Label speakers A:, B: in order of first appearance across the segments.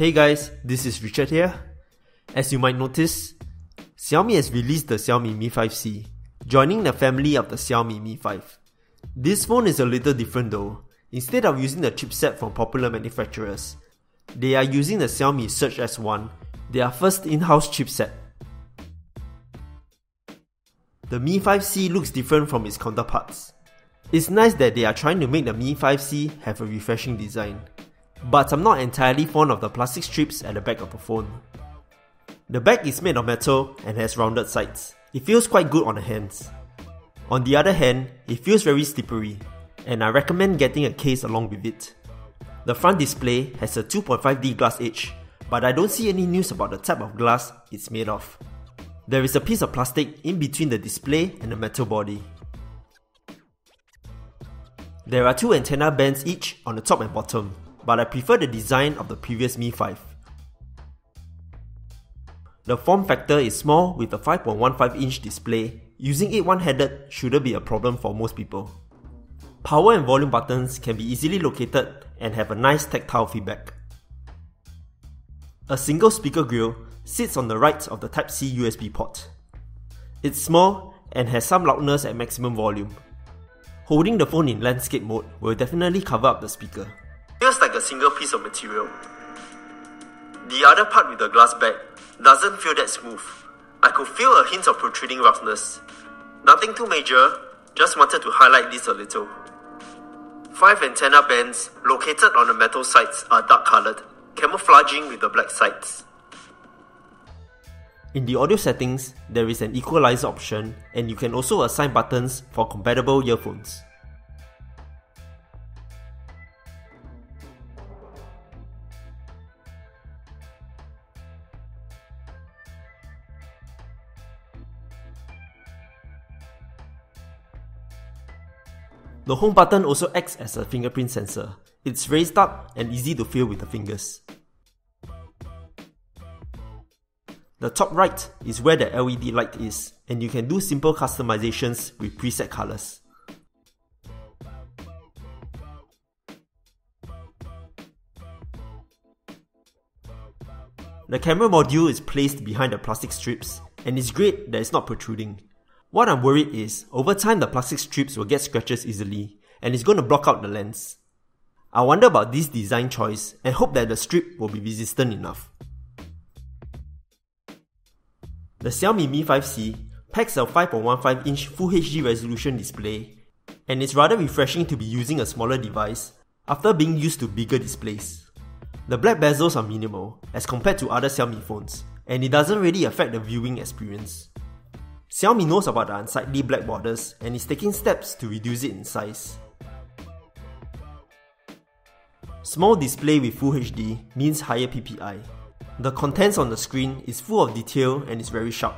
A: Hey guys, this is Richard here. As you might notice, Xiaomi has released the Xiaomi Mi 5C, joining the family of the Xiaomi Mi 5. This phone is a little different though. Instead of using the chipset from popular manufacturers, they are using the Xiaomi Surge S1, their first in-house chipset. The Mi 5C looks different from its counterparts. It's nice that they are trying to make the Mi 5C have a refreshing design, but I'm not entirely fond of the plastic strips at the back of the phone. The back is made of metal and has rounded sides. It feels quite good on the hands. On the other hand, it feels very slippery, and I recommend getting a case along with it. The front display has a 2.5D glass edge, but I don't see any news about the type of glass it's made of. There is a piece of plastic in between the display and the metal body. There are two antenna bands each on the top and bottom, but I prefer the design of the previous Mi 5. The form factor is small with a 5.15 inch display. Using it one-handed shouldn't be a problem for most people. Power and volume buttons can be easily located and have a nice tactile feedback. A single speaker grill sits on the right of the Type-C USB port. It's small and has some loudness at maximum volume. Holding the phone in landscape mode will definitely cover up the speaker. Feels like a single piece of material. The other part with the glass back doesn't feel that smooth. I could feel a hint of protruding roughness. Nothing too major, just wanted to highlight this a little. Five antenna bands located on the metal sides are dark colored, camouflaging with the black sides. In the audio settings, there is an equalizer option and you can also assign buttons for compatible earphones. The home button also acts as a fingerprint sensor. It's raised up and easy to feel with the fingers. The top right is where the LED light is, and you can do simple customizations with preset colors. The camera module is placed behind the plastic strips, and it's great that it's not protruding. What I'm worried is, over time the plastic strips will get scratches easily, and it's going to block out the lens. I wonder about this design choice and hope that the strip will be resistant enough. The Xiaomi Mi 5C packs a 5.15 inch Full HD resolution display, and it's rather refreshing to be using a smaller device after being used to bigger displays. The black bezels are minimal as compared to other Xiaomi phones, and it doesn't really affect the viewing experience. Xiaomi knows about the unsightly black borders and is taking steps to reduce it in size. Small display with Full HD means higher PPI, the contents on the screen is full of detail and is very sharp.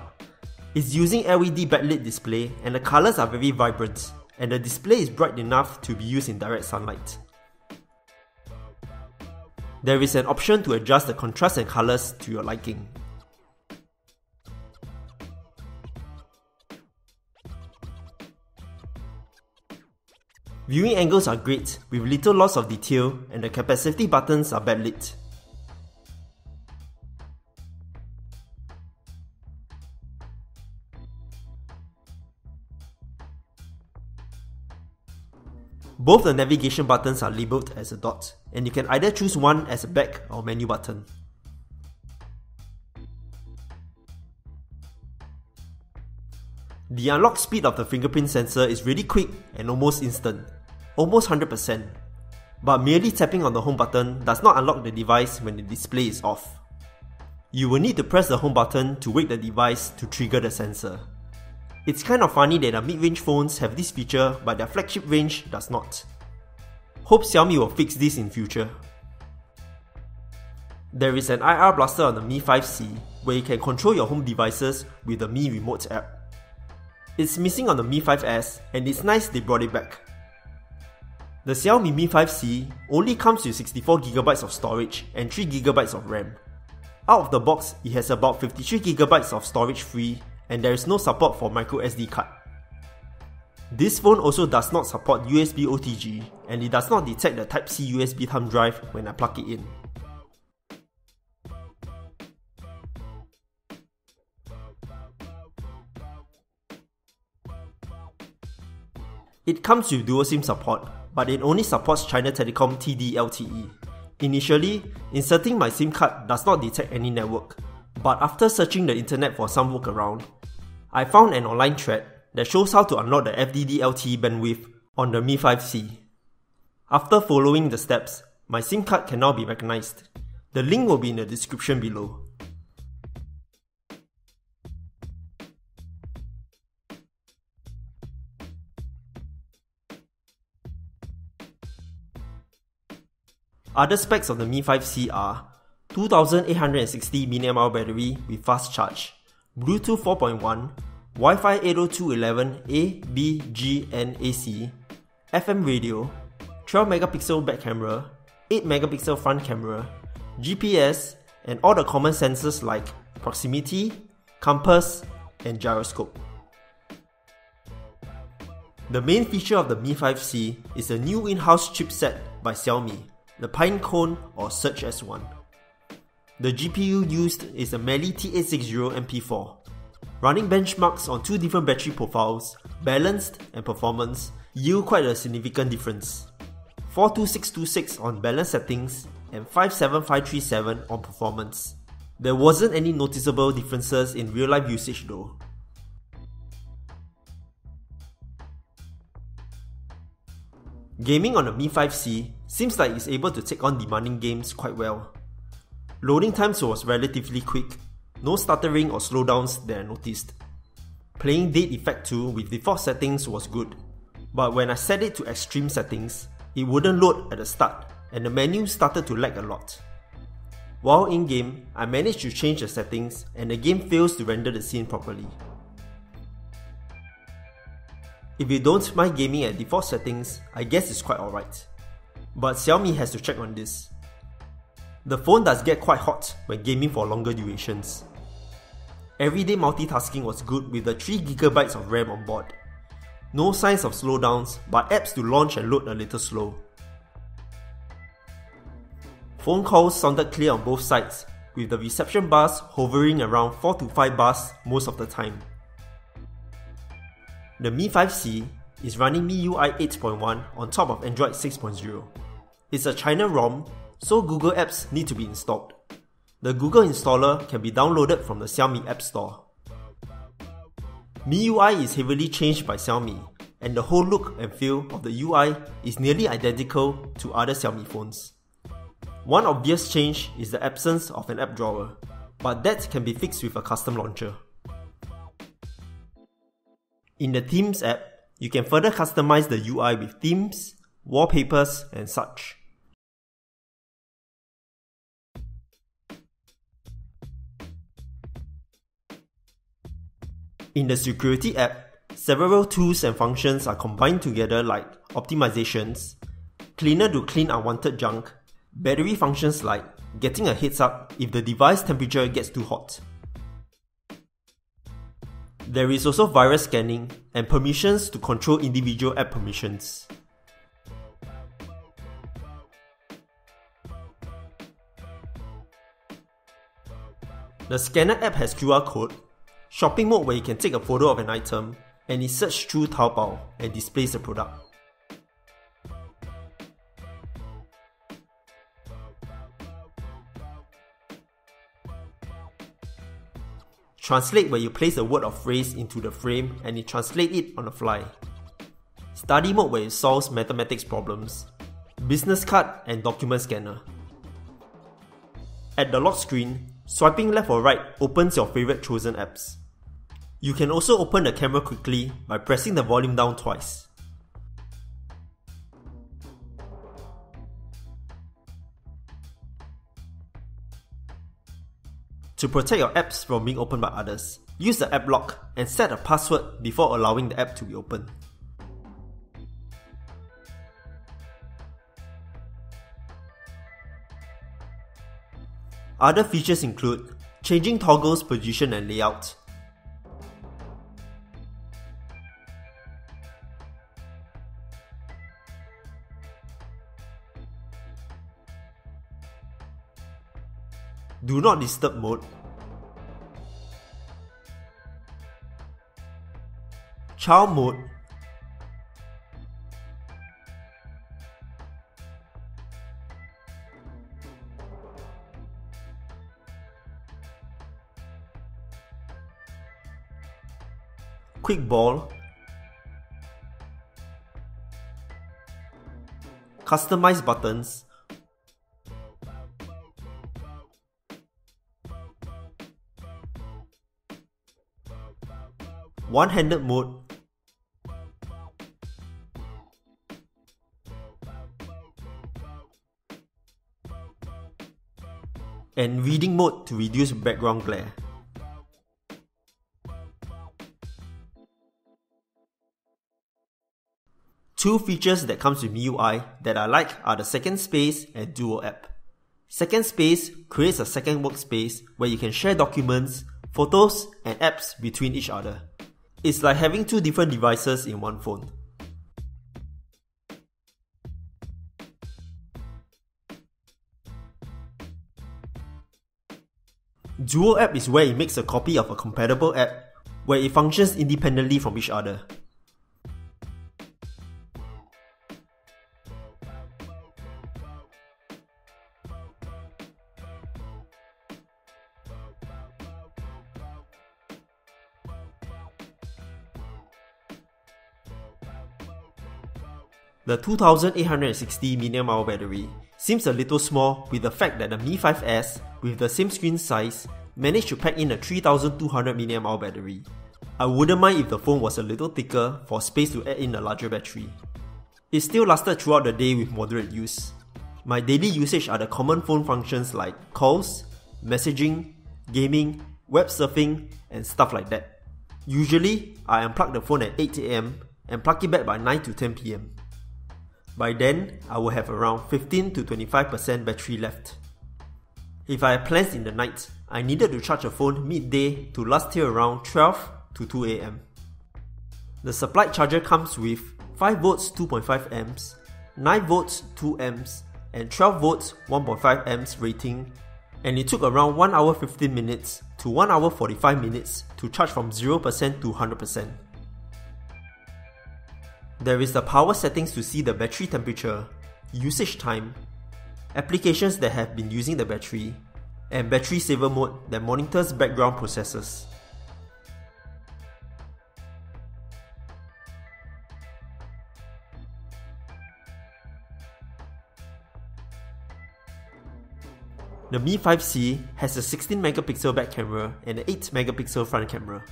A: It's using LED backlit display and the colors are very vibrant, and the display is bright enough to be used in direct sunlight. There is an option to adjust the contrast and colors to your liking. Viewing angles are great with little loss of detail and the capacitive buttons are backlit. Both the navigation buttons are labelled as a dot, and you can either choose one as a back or menu button. The unlock speed of the fingerprint sensor is really quick and almost instant, almost 100%. But merely tapping on the home button does not unlock the device when the display is off. You will need to press the home button to wake the device to trigger the sensor. It's kind of funny that the mid-range phones have this feature but their flagship range does not. Hope Xiaomi will fix this in future. There is an IR blaster on the Mi 5C where you can control your home devices with the Mi Remote app. It's missing on the Mi 5S and it's nice they brought it back. The Xiaomi Mi 5C only comes with 64GB of storage and 3GB of RAM. Out of the box, it has about 53GB of storage free and there is no support for microSD card. This phone also does not support USB OTG and it does not detect the Type-C USB thumb drive when I plug it in. It comes with dual SIM support but it only supports China Telecom TD-LTE. Initially, inserting my SIM card does not detect any network, but after searching the internet for some workaround, I found an online thread that shows how to unlock the FDD LTE bandwidth on the Mi 5C. After following the steps, my SIM card can now be recognized. The link will be in the description below. Other specs of the Mi 5C are 2860 mAh battery with fast charge, Bluetooth 4.1, Wi-Fi 802.11a, b, g, and AC, FM radio, 12 megapixel back camera, 8 megapixel front camera, GPS, and all the common sensors like proximity, compass, and gyroscope. The main feature of the Mi 5C is a new in-house chipset by Xiaomi the Pinecone or Surge S1. The GPU used is a Mali T860 MP4. Running benchmarks on two different battery profiles, balanced and performance, yield quite a significant difference. 42626 on balance settings and 57537 on performance. There wasn't any noticeable differences in real life usage though. Gaming on the Mi 5C seems like it's able to take on demanding games quite well. Loading times was relatively quick, no stuttering or slowdowns that I noticed. Playing Dead Effect 2 with default settings was good, but when I set it to extreme settings, it wouldn't load at the start and the menu started to lag a lot. While in game, I managed to change the settings and the game fails to render the scene properly. If you don't mind gaming at default settings, I guess it's quite alright. But Xiaomi has to check on this. The phone does get quite hot when gaming for longer durations. Everyday multitasking was good with the 3GB of RAM on board. No signs of slowdowns, but apps to launch and load a little slow. Phone calls sounded clear on both sides, with the reception bars hovering around 4 to 5 bars most of the time. The Mi 5C is running MIUI 8.1 on top of Android 6.0. It's a China ROM, so Google apps need to be installed. The Google installer can be downloaded from the Xiaomi App Store. MIUI is heavily changed by Xiaomi, and the whole look and feel of the UI is nearly identical to other Xiaomi phones. One obvious change is the absence of an app drawer, but that can be fixed with a custom launcher. In the Themes app, you can further customize the UI with themes, wallpapers, and such. In the Security app, several tools and functions are combined together like optimizations, cleaner to clean unwanted junk, battery functions like getting a heads up if the device temperature gets too hot, there is also virus scanning and permissions to control individual app permissions. The scanner app has QR code, shopping mode where you can take a photo of an item, and it searches through Taobao and displays the product. Translate where you place a word or phrase into the frame and it translates it on the fly. Study mode where it solves mathematics problems. Business card and document scanner. At the lock screen, swiping left or right opens your favorite chosen apps. You can also open the camera quickly by pressing the volume down twice. To protect your apps from being opened by others, use the app lock and set a password before allowing the app to be opened. Other features include changing toggles position and layout, do not disturb mode, child mode, quick ball, customize buttons, one-handed mode, and reading mode to reduce background glare. Two features that comes with MIUI that I like are the second space and duo app. Second space creates a second workspace where you can share documents, photos, and apps between each other. It's like having two different devices in one phone. Duo app is where it makes a copy of a compatible app where it functions independently from each other. The 2860 mAh battery seems a little small with the fact that the Mi 5S, with the same screen size, managed to pack in a 3200 mAh battery. I wouldn't mind if the phone was a little thicker for space to add in a larger battery. It still lasted throughout the day with moderate use. My daily usage are the common phone functions like calls, messaging, gaming, web surfing, and stuff like that. Usually, I unplug the phone at 8am and plug it back by 9 to 10 pm. By then, I will have around 15 to 25% battery left. If I had plans in the night, I needed to charge a phone midday to last till around 12 to 2 am. The supplied charger comes with 5 volts 2.5 amps, 9 volts 2 amps, and 12 volts 1.5 amps rating, and it took around 1 hour 15 minutes to 1 hour 45 minutes to charge from 0% to 100%. There is the power settings to see the battery temperature, usage time, applications that have been using the battery, and battery saver mode that monitors background processes. The Mi 5C has a 16 megapixel back camera and an 8 megapixel front camera.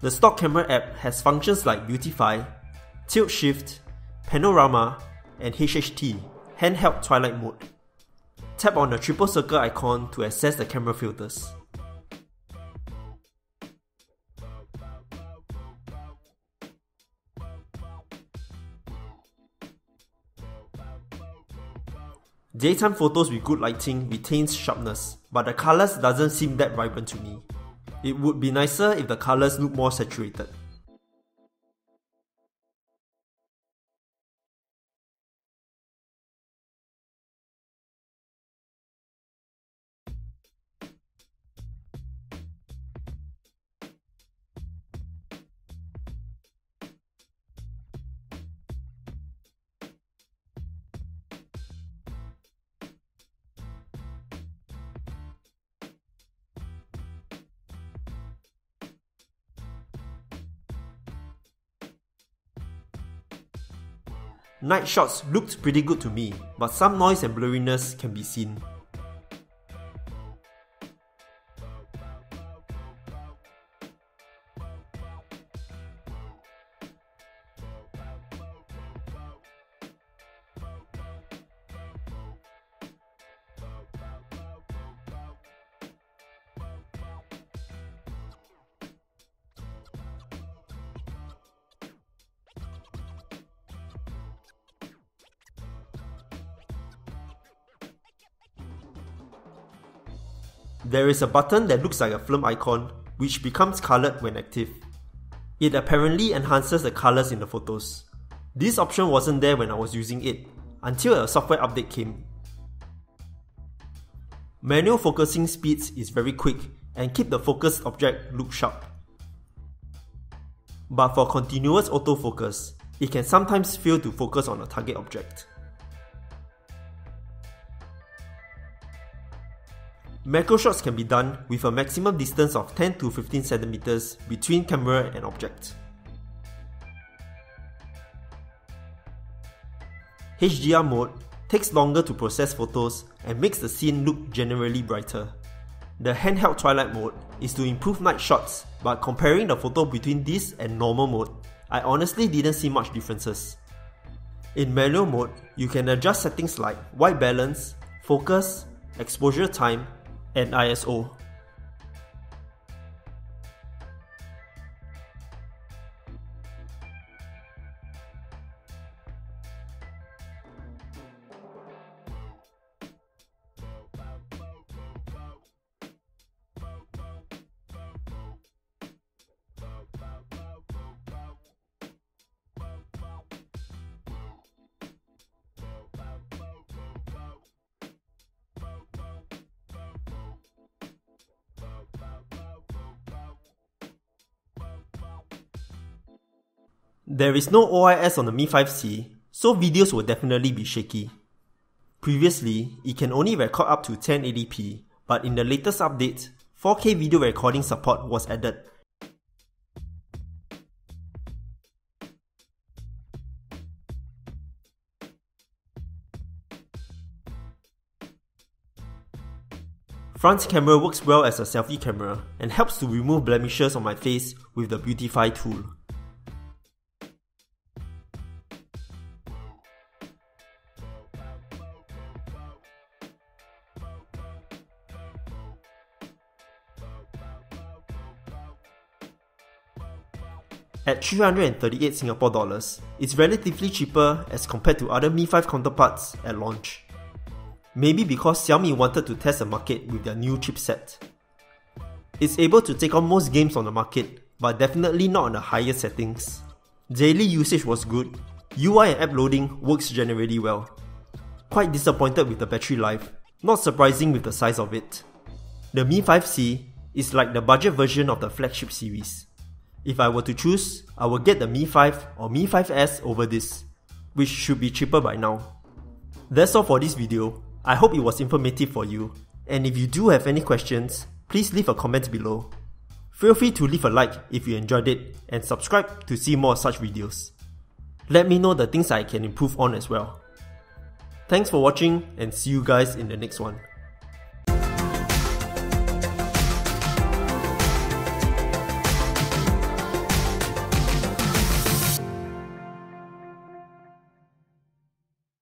A: The stock camera app has functions like Beautify, Tilt Shift, Panorama, and HHT, handheld twilight mode. Tap on the triple circle icon to access the camera filters. Daytime photos with good lighting retains sharpness, but the colors doesn't seem that vibrant to me. It would be nicer if the colors look more saturated. Night shots looked pretty good to me, but some noise and blurriness can be seen. There is a button that looks like a film icon, which becomes colored when active. It apparently enhances the colors in the photos. This option wasn't there when I was using it, until a software update came. Manual focusing speeds is very quick and keep the focused object look sharp. But for continuous autofocus, it can sometimes fail to focus on a target object. Macro shots can be done with a maximum distance of 10 to 15 centimeters between camera and object. HDR mode takes longer to process photos and makes the scene look generally brighter. The handheld twilight mode is to improve night shots, but comparing the photo between this and normal mode, I honestly didn't see much differences. In manual mode, you can adjust settings like white balance, focus, exposure time, and ISO. There is no OIS on the Mi 5C, so videos will definitely be shaky. Previously, it can only record up to 1080p, but in the latest update, 4K video recording support was added. Front camera works well as a selfie camera and helps to remove blemishes on my face with the Beautify tool. At 338 Singapore dollars, it's relatively cheaper as compared to other Mi 5 counterparts at launch. Maybe because Xiaomi wanted to test the market with their new chipset. It's able to take on most games on the market, but definitely not on the higher settings. Daily usage was good, UI and app loading works generally well. Quite disappointed with the battery life, not surprising with the size of it. The Mi 5C is like the budget version of the flagship series. If I were to choose, I would get the Mi 5 or Mi 5S over this, which should be cheaper by now. That's all for this video. I hope it was informative for you, and if you do have any questions, please leave a comment below. Feel free to leave a like if you enjoyed it and subscribe to see more such videos. Let me know the things I can improve on as well. Thanks for watching and see you guys in the next one.